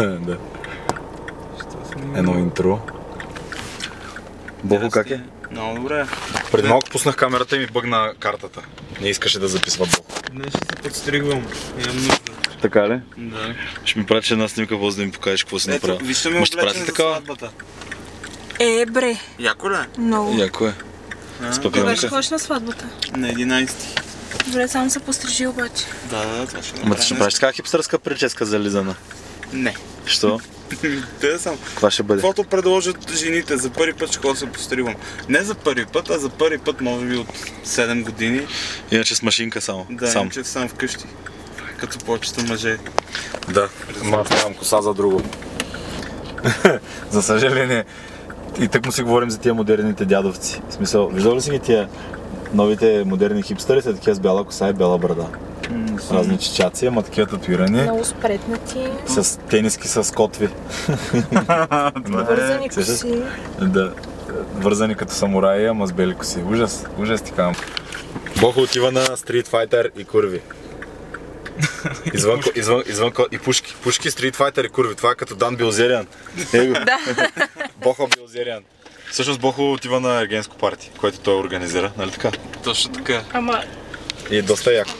да. Едно интро. Бохо как е? Много добре. Преди малко пуснах камерата и ми бъгна картата. Не искаше да записва Бохо. Днес ще се подстригвам. Имам нужда. Така ли? Да. Ще ми пратиш една снимка, после да ми покажеш какво си Ето, направил. вижте ще облечен за сватбата. Е, бре, Яко ли? много. Яко е. С Кога папилонка. ще ходиш на сватбата? На 11. Добре, само се пострижи обаче. Да, да, това ще Ма ти ще правиш така хипстърска прическа за Лизана. Не. Що? Те съм. Това ще бъде. Каквото предложат жените, за първи път ще ходя се постригвам. Не за първи път, а за първи път, може би от 7 години. Иначе с машинка само. Да, Сам. иначе съм вкъщи. Като повечето мъже. Да. Ама аз нямам коса за друго. за съжаление. И тък му си говорим за тия модерните дядовци. В смисъл, виждал ли си ги тия новите модерни хипстери са такива с бяла коса и бяла брада. Разни чичаци, ама такива татуирани. Много спретнати, С тениски с котви. вързани коси. Да. Вързани като самураи, ама с бели коси. Ужас, ужас ти казвам. Бохо отива на Street Fighter и курви. Извън, извън, извън, и пушки. Пушки, Street Fighter и курви. Това е като Дан Билзериан. Его. Да. Бохо Билзериан. Всъщност Бохо отива на ергенско парти, което той организира, нали така? Точно така. Ама, И доста яко.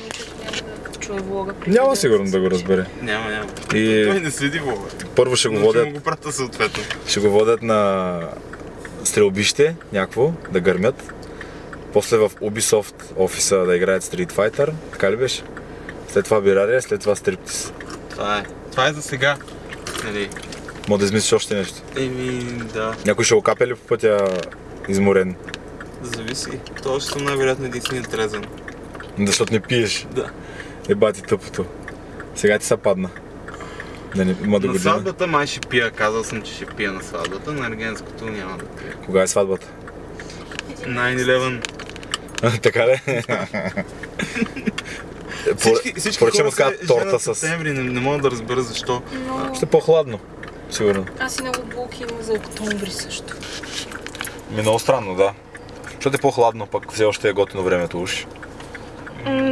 Чуе влога. преди Няма да- сигурно да го разбере. Няма, няма. И Той не следи влога. първо ще го Но ще водят му го прата съответно. ще го водят на стрелбище някакво, да гърмят. После в Ubisoft офиса да играят Street Fighter, така ли беше? След това бирария, след това стриптиз. Това е. Това е за сега. Нали? Мога да измислиш още нещо. Еми, да. Някой ще го капе ли по пътя изморен? Зависи. Ще съм най-вероятно единственият трезен. Защото не пиеш. Да. Еба ти тъпото. Сега ти са падна. Да не има На година. сватбата май ще пия. Казал съм, че ще пия на сватбата. На ергенското няма да пия. Кога е сватбата? 9-11. така ли? Всички, всички Поръчам хора се торта с... септември. Не, не мога да разбера защо. Но... Ще е по-хладно. Сигурно. Аз и много булки имам за октомври също. Ми много странно, да. Защото е по-хладно, пък все още е готино времето уж.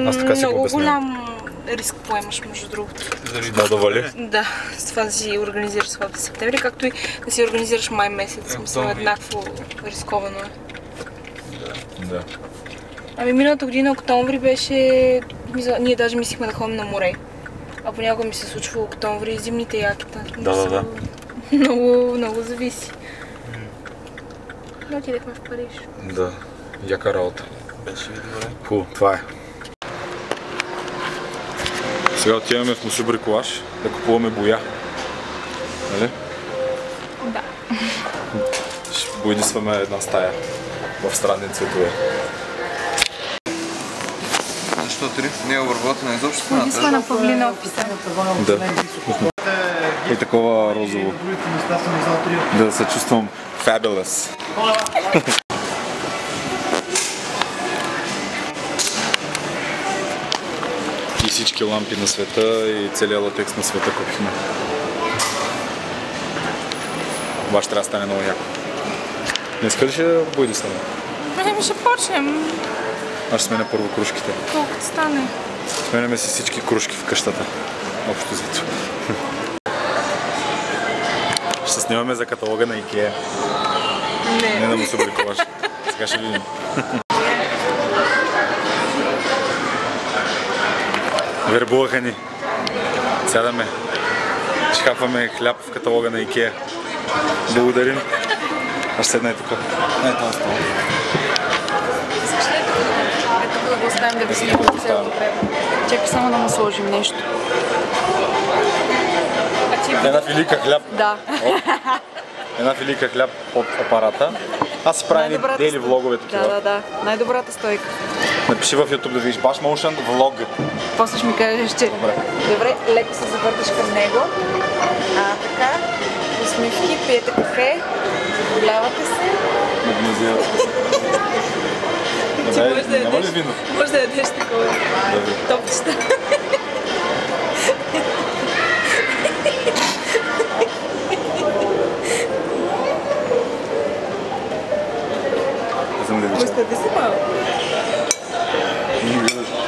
Аз така си го Много голям риск поемаш, между другото. Заради Да, довали. Да, с това да си организираш сватбата в септември, както и да си организираш май месец. Е, Смисъл, октомври. еднакво рисковано е. Да. Ами миналата година октомври беше... мисля, Ние даже мислихме да ходим на море. А понякога ми се случва октомври зимните якита. Да, да, да. Много, много зависи. Но отидехме в Париж. Да. Яка работа. Беше ви добре. Хубаво, това е. Сега отиваме в Мусу Бриколаж да купуваме боя. Нали? Да. Ще бойнисваме една стая в странни цветове. Защото риф не е обработена изобщо Ходили цената. сме на Павлина офиса. Да. И такова розово. Да се чувствам fabulous. Всички лампи на света и целият латекс на света купихме. Това ще трябва да стане много яко. Днеска ли ще бойди с Ами ще почнем. Аз ще сменя първо кружките. Колкото стане. Сменяме си всички кружки в къщата. Общо взето. Ще се снимаме за каталога на Икеа. Не Не. на Мусо Бриколаж. Сега ще видим. Вербуваха ни. Сядаме. Ще хапваме хляб в каталога на Икеа. Благодарим. Аз седна и тук. Не, това става. Ето да го оставим да виси няколко цялото време. Чакай само да му сложим нещо. Една филика хляб Да. Една филика хляб под апарата. Аз си правя дели влогове такива. Да, да, да. Най-добрата стойка. Напиши в YouTube да видиш Bash Motion влог. После ще ми кажеш, че... Добре. Добре, леко се завърташ към него. А, така. Усмивки, пиете кафе, забавлявате се. Ти можеш да ядеш, може да ядеш такова топчета. Да съм да Може да си малко. Много много интересно.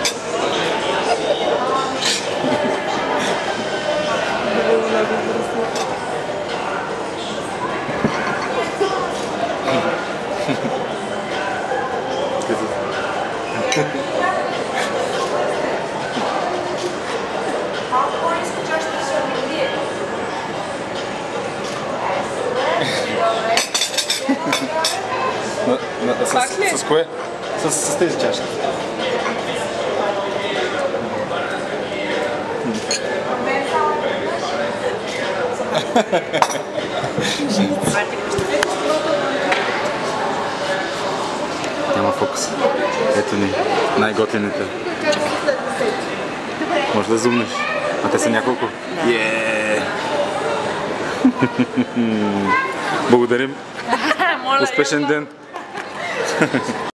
На, на, с, Пак ли? с, с кое? С, с тези чаши. Няма фокус. Ето ни, най-готините. Може да зумнеш. А те са няколко. Yeah. Благодарим. Успешен ден. ハハハハ。